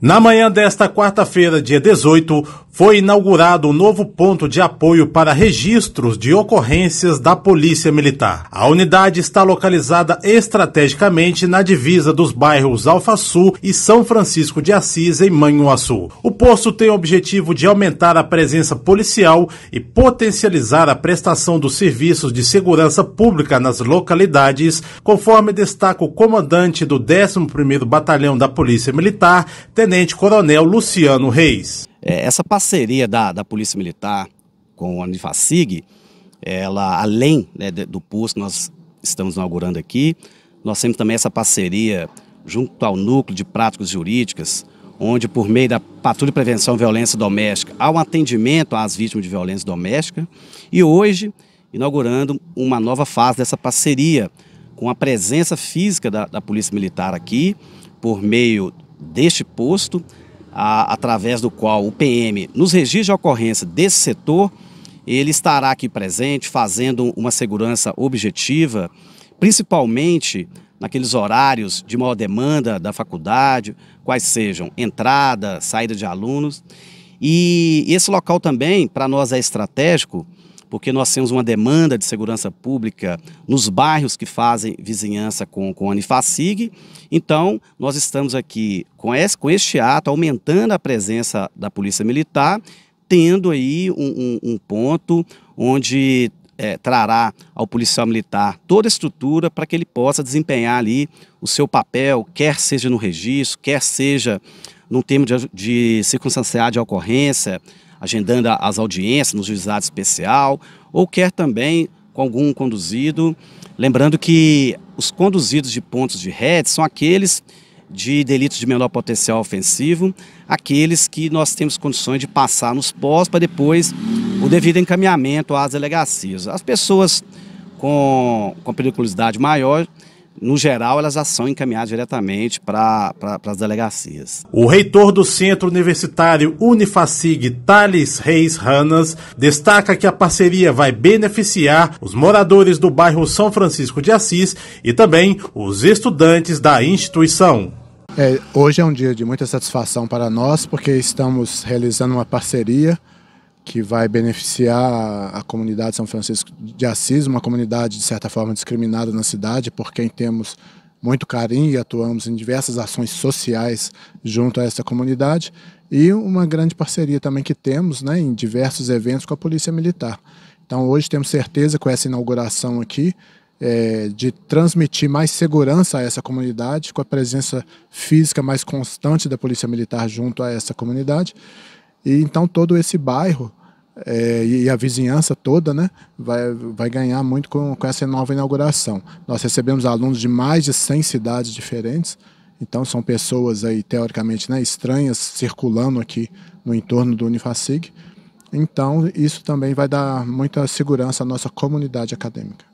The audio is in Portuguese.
Na manhã desta quarta-feira, dia 18, foi inaugurado um novo ponto de apoio para registros de ocorrências da Polícia Militar. A unidade está localizada estrategicamente na divisa dos bairros Alfaçu e São Francisco de Assis, em Manhuaçu. O posto tem o objetivo de aumentar a presença policial e potencializar a prestação dos serviços de segurança pública nas localidades, conforme destaca o comandante do 11º Batalhão da Polícia Militar, Tenente Coronel Luciano Reis. É, essa parceria da, da Polícia Militar com a Unifacig, ela, além né, do posto que nós estamos inaugurando aqui, nós temos também essa parceria junto ao Núcleo de Práticas Jurídicas, onde, por meio da Patrulha de Prevenção de Violência Doméstica, há um atendimento às vítimas de violência doméstica. E hoje, inaugurando uma nova fase dessa parceria, com a presença física da, da Polícia Militar aqui, por meio deste posto, a, através do qual o PM, nos registros de ocorrência desse setor, ele estará aqui presente, fazendo uma segurança objetiva, principalmente naqueles horários de maior demanda da faculdade, quais sejam entrada, saída de alunos. E esse local também, para nós, é estratégico, porque nós temos uma demanda de segurança pública nos bairros que fazem vizinhança com, com a Unifacig. Então, nós estamos aqui com, esse, com este ato, aumentando a presença da Polícia Militar, tendo aí um, um, um ponto onde é, trará ao policial militar toda a estrutura para que ele possa desempenhar ali o seu papel, quer seja no registro, quer seja num termo de, de circunstanciar de ocorrência, agendando as audiências no juizado especial, ou quer também com algum conduzido. Lembrando que os conduzidos de pontos de rede são aqueles de delitos de menor potencial ofensivo, aqueles que nós temos condições de passar nos pós para depois o devido encaminhamento às delegacias. As pessoas com, com periculosidade maior no geral, elas já são encaminhadas diretamente para pra, as delegacias. O reitor do Centro Universitário Unifacig, Thales Reis Ranas, destaca que a parceria vai beneficiar os moradores do bairro São Francisco de Assis e também os estudantes da instituição. É, hoje é um dia de muita satisfação para nós, porque estamos realizando uma parceria que vai beneficiar a comunidade de São Francisco de Assis, uma comunidade de certa forma discriminada na cidade, por quem temos muito carinho e atuamos em diversas ações sociais junto a essa comunidade e uma grande parceria também que temos né, em diversos eventos com a Polícia Militar. Então hoje temos certeza com essa inauguração aqui é, de transmitir mais segurança a essa comunidade, com a presença física mais constante da Polícia Militar junto a essa comunidade. E então todo esse bairro é, e a vizinhança toda né, vai, vai ganhar muito com, com essa nova inauguração. Nós recebemos alunos de mais de 100 cidades diferentes, então são pessoas aí teoricamente né, estranhas circulando aqui no entorno do Unifacig. Então isso também vai dar muita segurança à nossa comunidade acadêmica.